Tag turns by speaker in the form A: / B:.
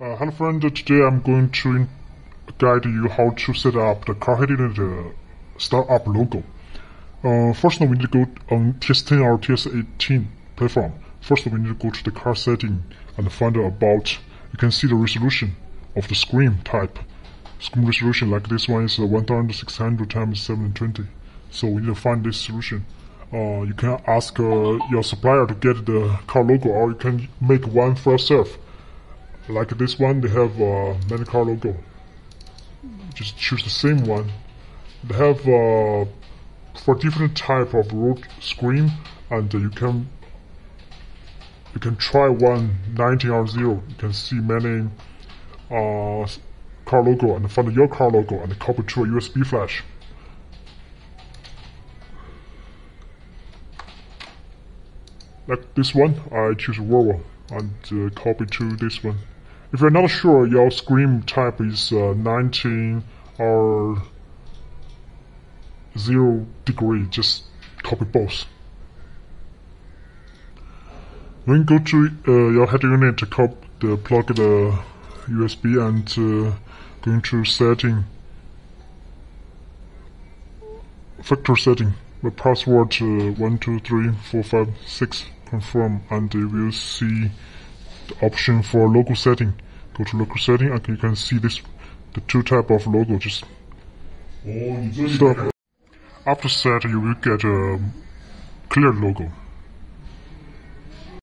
A: Uh, hello friend, today I'm going to guide you how to set up the car heading and the startup logo. Uh, first we need to go on TS10 or TS18 platform. First we need to go to the car setting and find out about, you can see the resolution of the screen type. Screen resolution like this one is uh, 1600 times 720. So we need to find this solution. Uh, you can ask uh, your supplier to get the car logo or you can make one for yourself. Like this one, they have uh, many car logo. Just choose the same one. They have uh, for different type of road screen, and uh, you can you can try one 19 or zero. You can see many uh, car logo and find your car logo and copy to a USB flash. Like this one, I choose Volvo and uh, copy to this one. If you're not sure your screen type is uh, 19 or 0 degree, just copy both. Then go to uh, your head unit to cop the plug the USB and uh, go into setting factory setting the password uh, 123456 confirm and you will see option for logo setting. Go to logo setting and you can see this the two type of logo just oh, stop. After set you will get a clear logo.